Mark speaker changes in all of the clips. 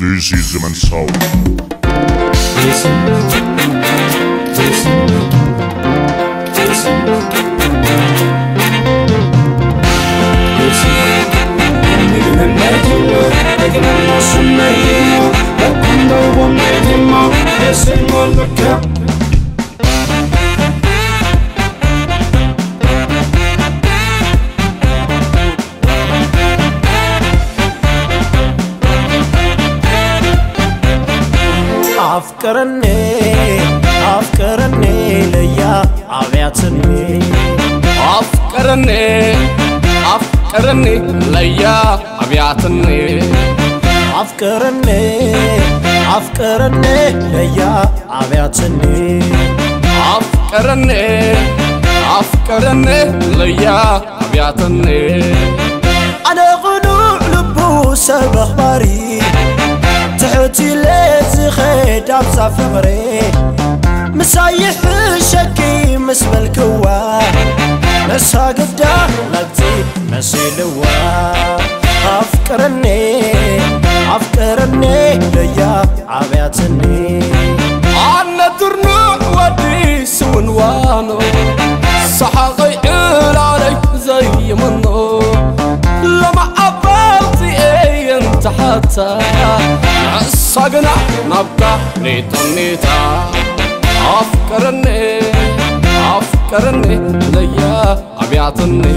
Speaker 1: This is the man's soul.
Speaker 2: Listen, አፍቅርኔ አፍቅርኔ ለያ አብያትኔ
Speaker 3: አፍቅርኒ አፍቅርኒ ለያ አብያትኒ
Speaker 2: አፍቅርኔ አፍቅርኔ ለያ አብያትኔ
Speaker 3: አፍቅርኒ አፍቅርኒ ለያ አብያትኒ
Speaker 2: ኣነ ቕኑዕ ልቡ ሰብ ኣኽባሪ ትሕቲ لابسة في مري مسايح شكي مس الكوا نسها قدا لقتي نسي لوا أفكرني أفكرني ليا عبيتني
Speaker 3: عنا درنا ودي سون وانو صحاقي علي زي منو. لما قبلتي انت إيه حتى عصقنا نبقى نيتنيتا أفكرني
Speaker 2: أفكرني ليا أبيعتني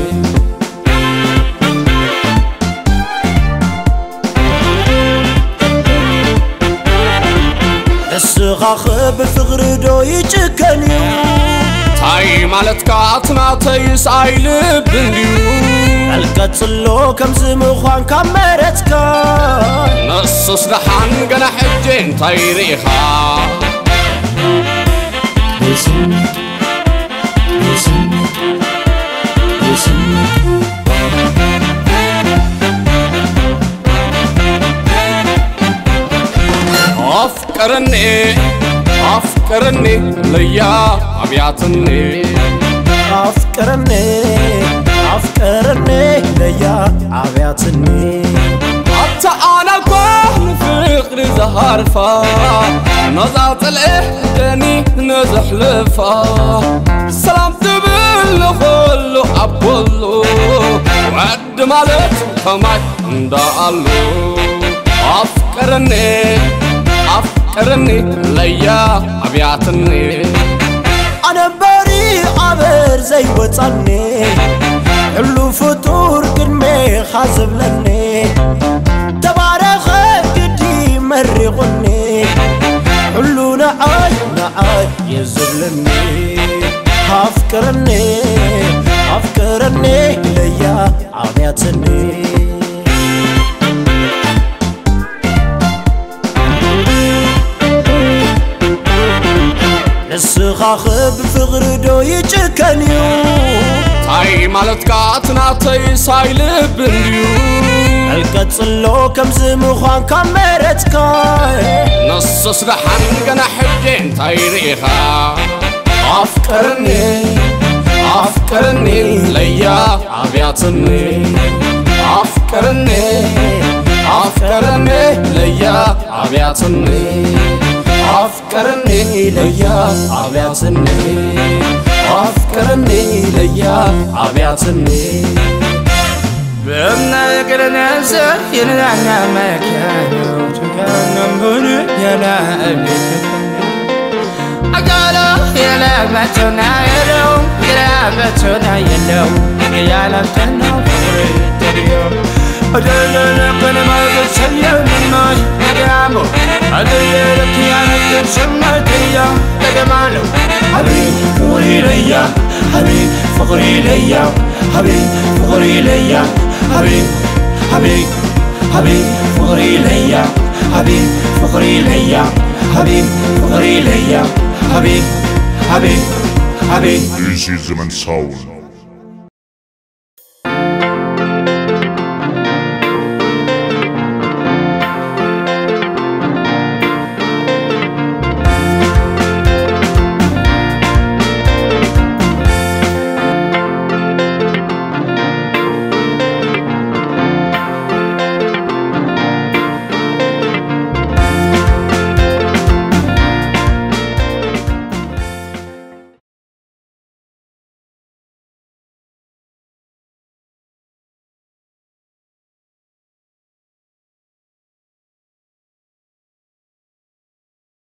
Speaker 2: السغاخ بفغردو يجكني
Speaker 3: ታይ ማለትካ ኣትናተይስ ኣይልብን ድዩ
Speaker 2: ኣልቀጽሎ ከምዚ ምዃን ካብ መረትካ
Speaker 3: ንሱስ ደሓን ገና ሕጂ እንታይ ርኢኻ ኣፍቅርኒ ለያ ኣብያትኒ
Speaker 2: ኣፍቅርኒ ኣፍቅርኒ ለያ ዓብያትኒ
Speaker 3: ኣታ ኣነኳ ንፍቕሪ ዝሃርፋ ነዛ ጥልሕ ደኒ ነዘሕልፋ ሰላም ትብል ንኸሉ ኣቦሉ ወዲ ማለት ከማይ እንዳኣሉ ኣፍቅርኒ ارني ليا ابياتني
Speaker 2: أنا بري عبر زي وطني حلو فطور قدمي خازب لني تبارك قدي مرقني حلو نعاي نعاي يزلني افكرني افكرني ليا عبياتني ንስኻ ብፍቕሪ ዶ ይጭከን እዩ
Speaker 3: ታይ ማለትካ ትናተይስ ኣይልብን ድዩ
Speaker 2: ኣልቀጽሎ ከምዚ ምዃን ካብ መረትካ
Speaker 3: ንሱስ ደሓን ገና ሕጂ እንታይ ርኢኻ ኣፍቅርኒ ኣፍቅርኒ ለያ ኣብያትኒ ኣፍቅርኒ ኣፍቅርኒ ለያ ኣብያትኒ አፍቅረኔ ለያ አብያትኔ አፍቅረኔ ለያ አብያትኔ።
Speaker 4: በምናቅርን ያዘ የንዳና መኪያነው ጭጋነሆን የላእቤት አቃሎ የላመቶና የለው ያላተነው ፍቅር ተድዮ Adele, Adele, Adele, Adele, Adele, غير شمتية يا جماله
Speaker 2: حبيب فقري ليا حبيب فقري ليا حبيب فقري ليا حبيب حبيب حبيب فقري ليا حبيب فقري ليا حبيب فقري ليا حبيب حبيب حبيب
Speaker 1: This is the man's soul.